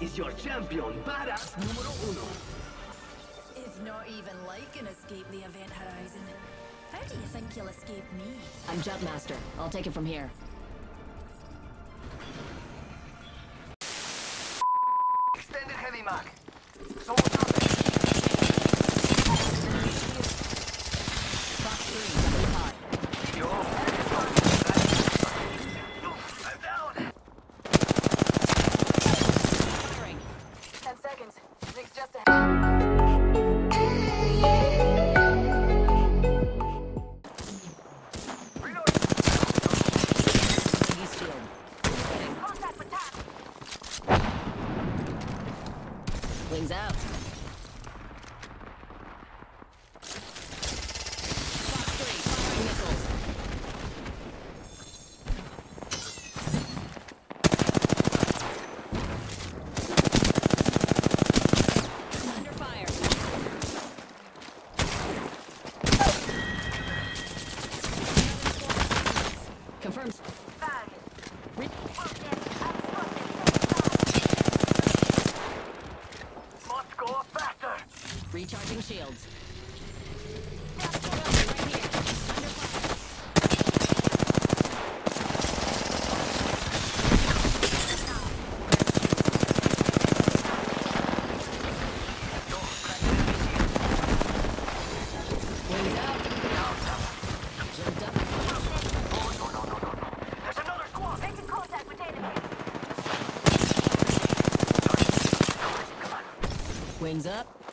is your champion, badass número uno. If not even like can escape the event horizon, how do you think you'll escape me? I'm Jumpmaster. I'll take it from here. Extended heavy mag. Soldier Wings up.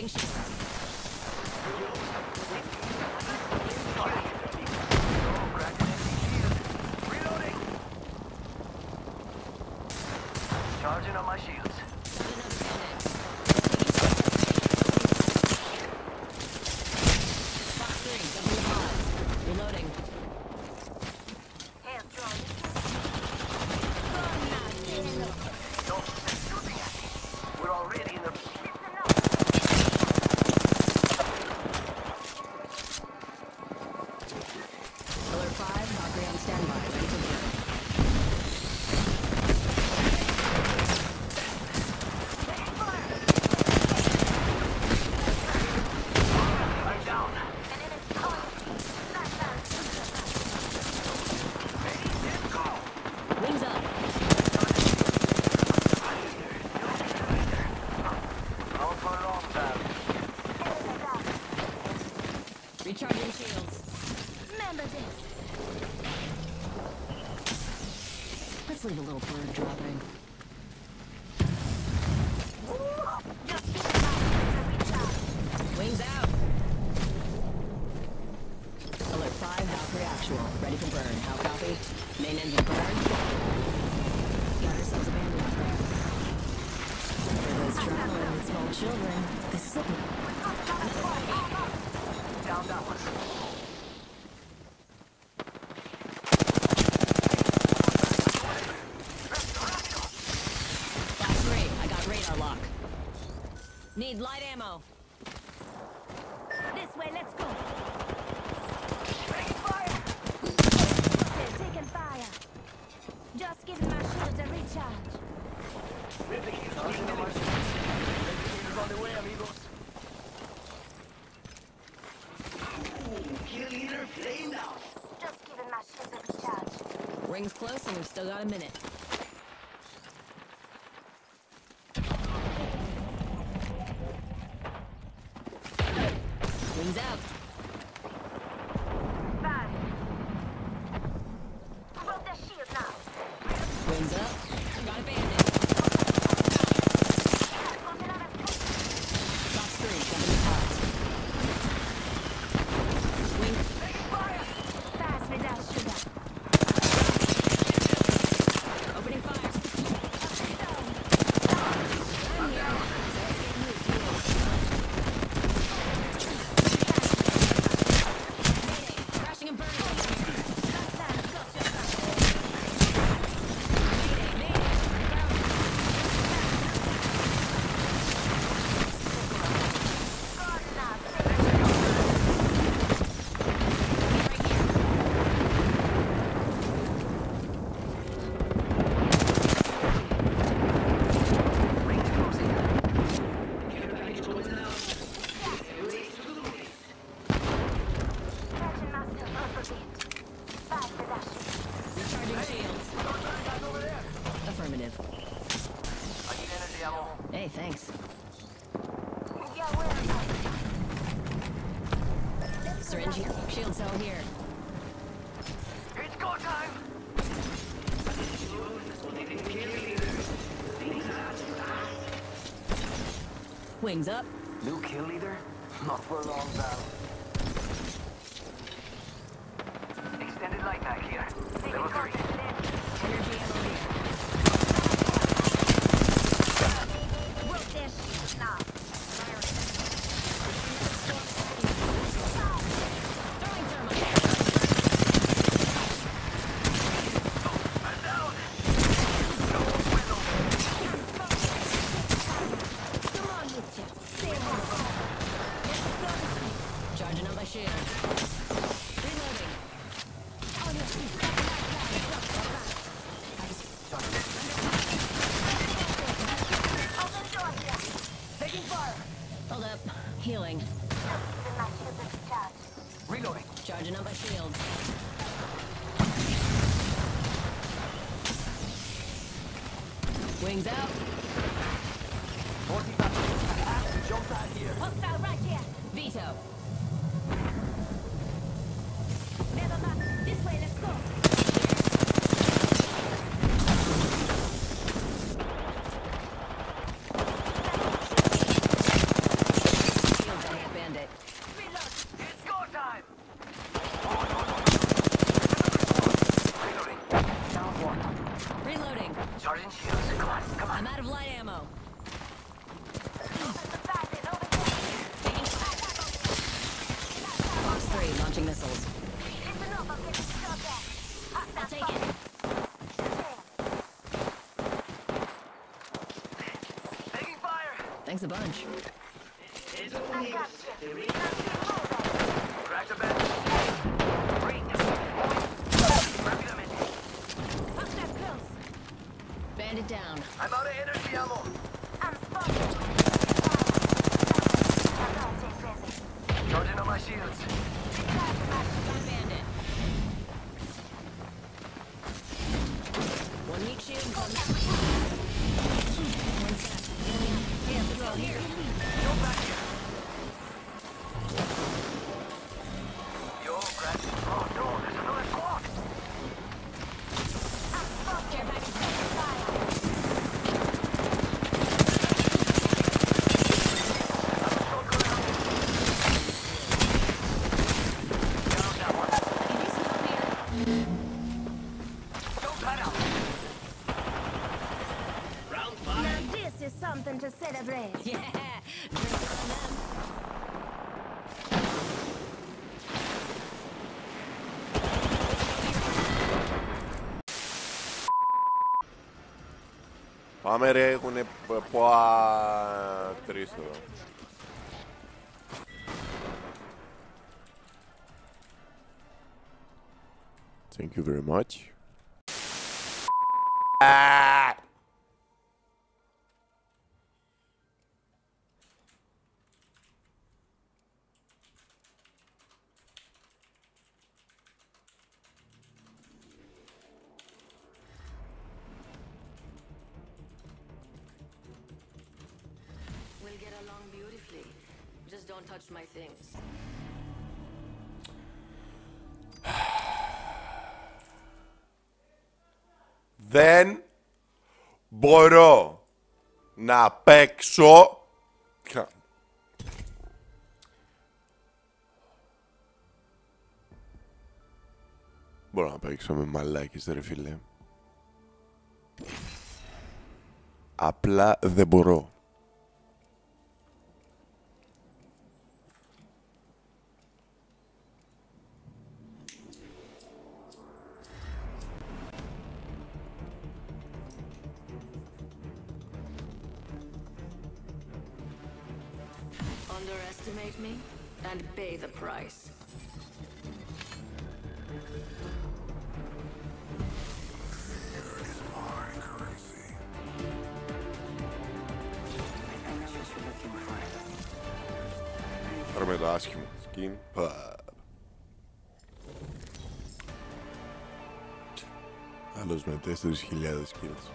think she's Let's leave a little bird dropping. close and we've still got a minute. wings up. No kill leader? Not for long battle. Taking fire! Hold up. Healing. Reloading. Charging up my shield. Wings out. Forty-five. back. Jump out here. Hostile right here. Veto. Thanks a bunch. Bandit down. I'm out of energy ammo. I'm spotted. Charging on my shields. Πάμε ρε, έχουνε π- πουά τρεις εδώ. Thank you very much. Don't touch my things. Δεν μπορώ να παίξω. Κα- Μπορώ να παίξω με μαλάκες ρε φίλε. Απλά δεν μπορώ. Underestimate me and pay the price. Πάρουμε το άσχημο skin. Πα. Άλλος με 4.000 kills.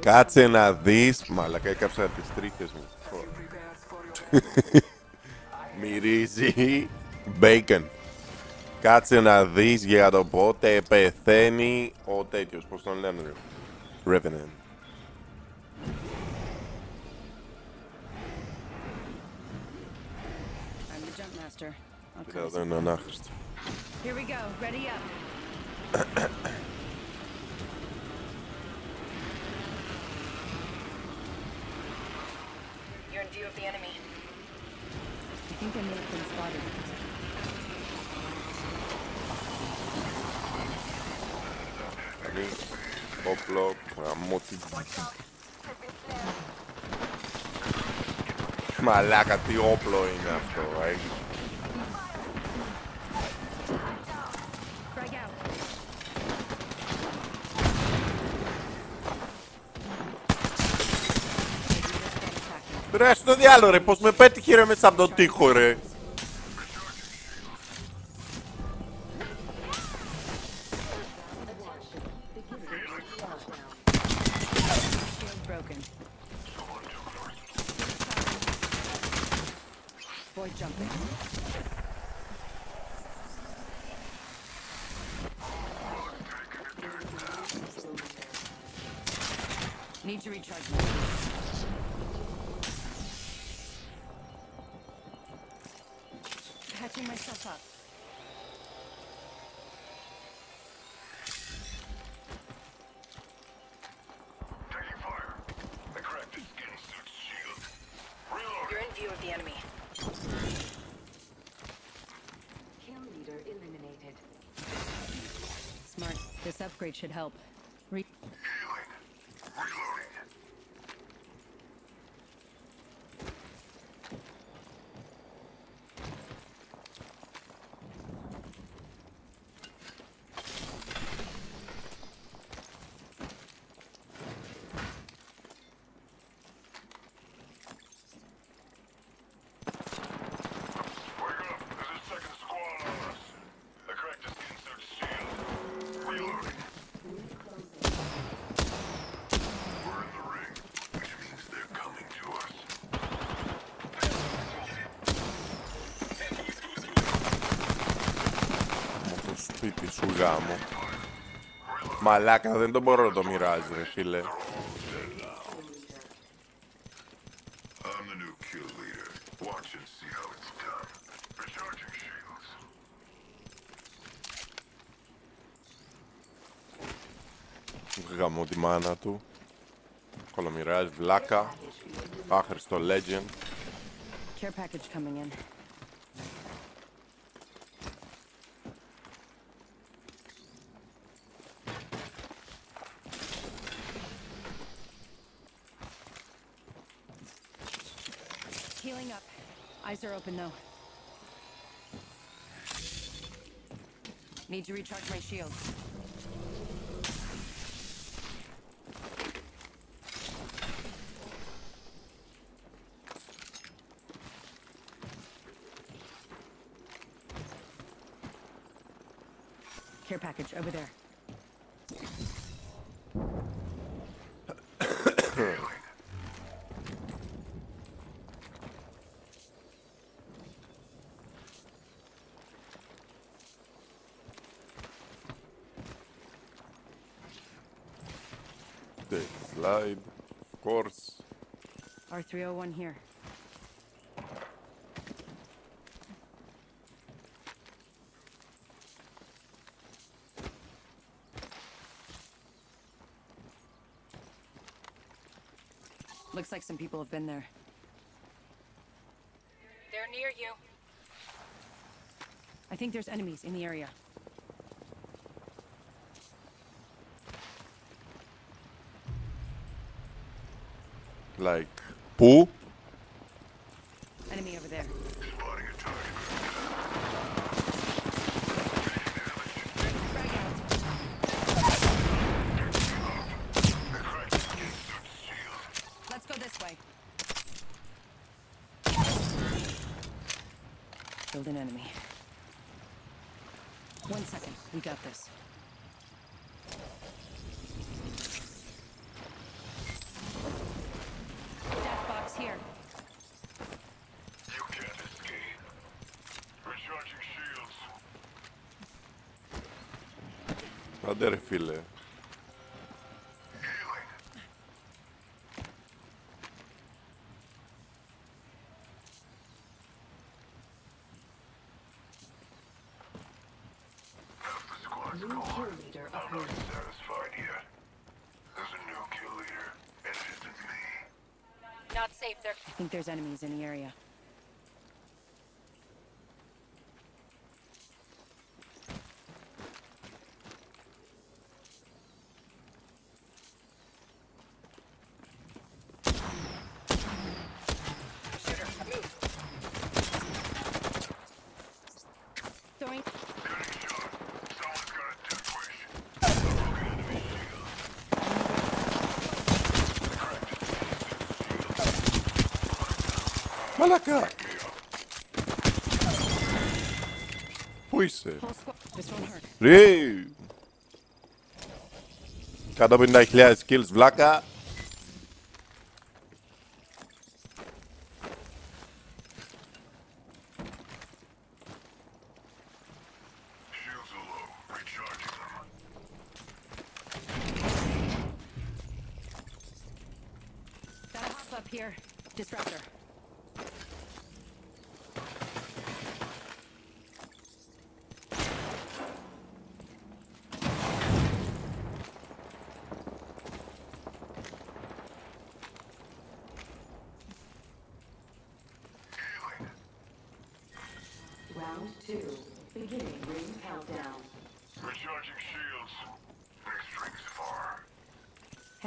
Κάτσε να δεις. Μαλακα έκαψα τις τρίχες μου. Μυρίζει bacon. Κάτσε να δεις για το πότε πεθαίνει ο τέτοιος. Πώς τον λένε ρε; Revenant. I'm the jump master. I'll Κοίτα, εδώ είναι ανάχρηστο. Here we go. Ready up. You're in view of the enemy. I think I may have been spotted. Κάνει όπλο, γαμώ την... Μαλάκα, τι όπλο είναι αυτό, Ρε, στο διάλογο ρε, πως με πέτυχε ρε μέσα από τον τοίχο ρε. Shield broken. Boy jumping. Need to recharge my Patching. Taking fire. I cracked his skin suit's shield. Reloading. You're in view of the enemy. Kill leader eliminated. Smart. This upgrade should help. Γάμο. Μαλάκα, δεν τον μπορώ να το μοιράζει ρε φίλε. I'm the new kill leader. Watch and see how it's done. Recharging shields. Γαμώ τη μάνα του. Κολομοιράζει βλάκα. Άχρηστο legend. Care package coming in. Eyes are open though. Need to recharge my shield. Care package over there. Take slide. Of course. R301 here. Looks like some people have been there. They're near you. I think there's enemies in the area. like Pooh. Enemy over there. Let's go this way. Killed an enemy. One second, we got this. I think there's enemies in the area. Malaka! Who is it? Hey! Cada vez na skills, Vlaka.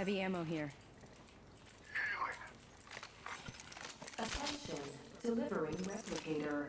Heavy ammo here. Attention. Delivering replicator.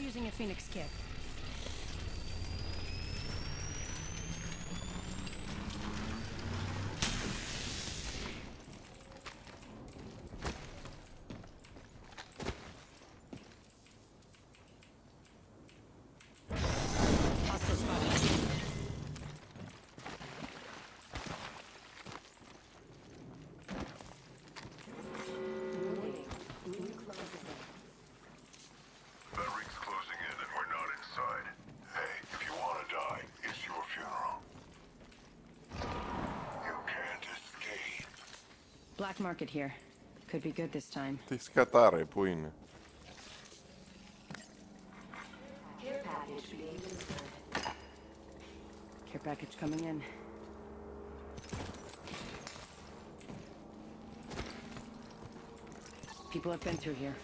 using a phoenix kit. Black market here. Could be good this time. Τι σκατά ρε, πού είναι. Care package being delivered. Care package coming in. People have been through here.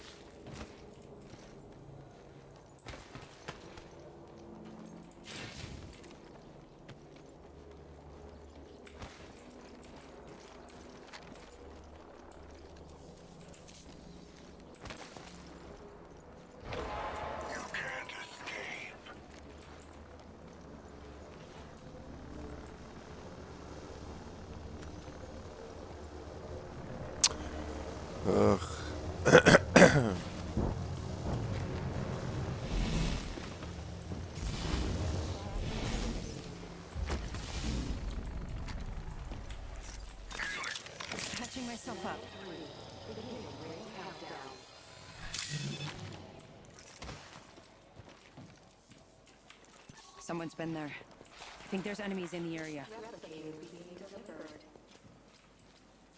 Someone's been there. I think there's enemies in the area.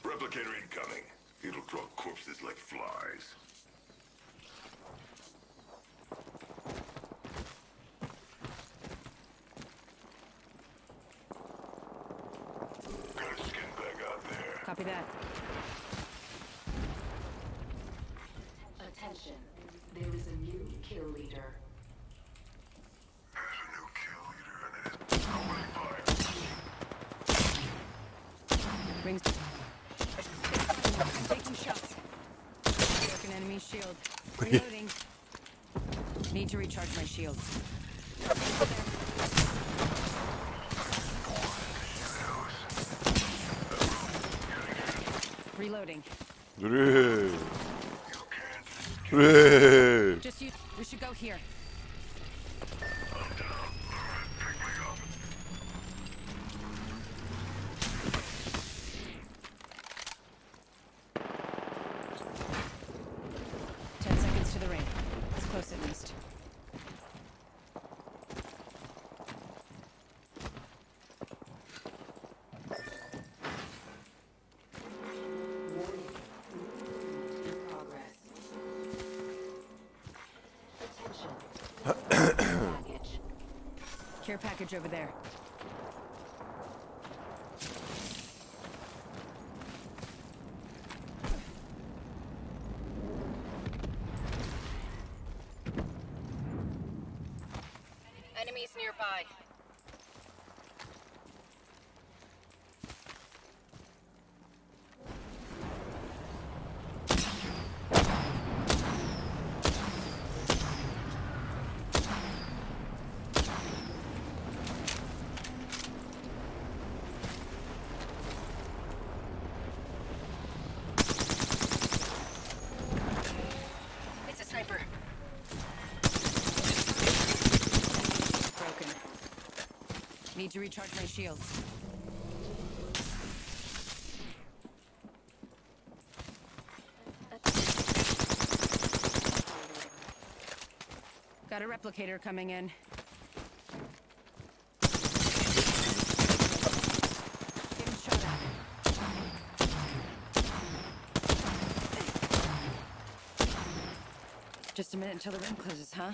Replicator incoming. It'll drop corpses like flies. Got a skin bag out there. Copy that. Attention. There is a new kill leader. There's a new kill leader and it is throwing fire. Rings. Taking shots. Broken enemy shield. Reloading. Need to recharge my shields. Reloading. Just you. We should go here. Package over there. Enemies nearby. It's a sniper. Broken. Need to recharge my shields. Got a replicator coming in. Just a minute until the ring closes, huh?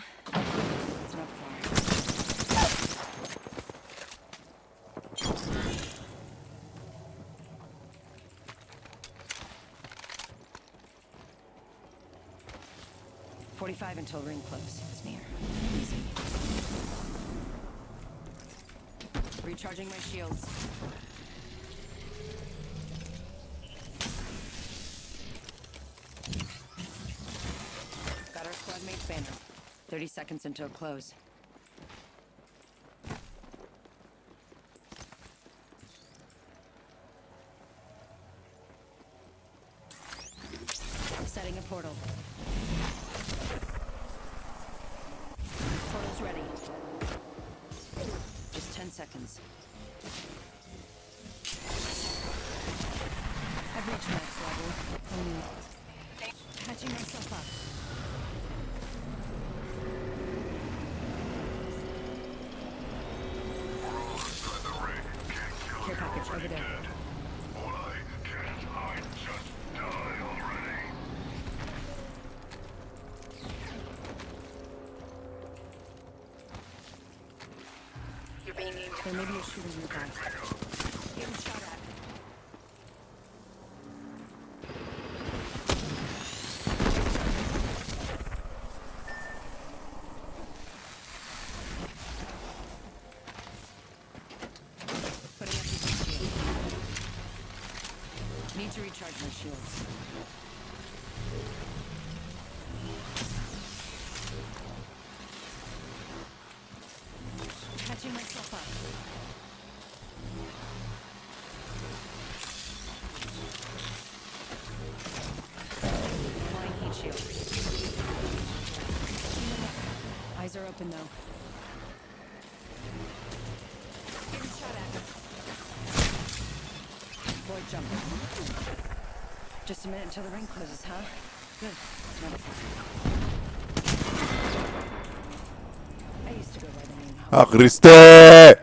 45 until ring close. It's near. Recharging my shields. Got our squad mate's banner. 30 seconds until close. Seconds. There may be a shooter nearby. Getting shot at. Need to recharge my shields. Catching myself up. Eyes are open though. Getting shot at. Void jumping. Just a minute until the ring closes, huh? Good. akhristee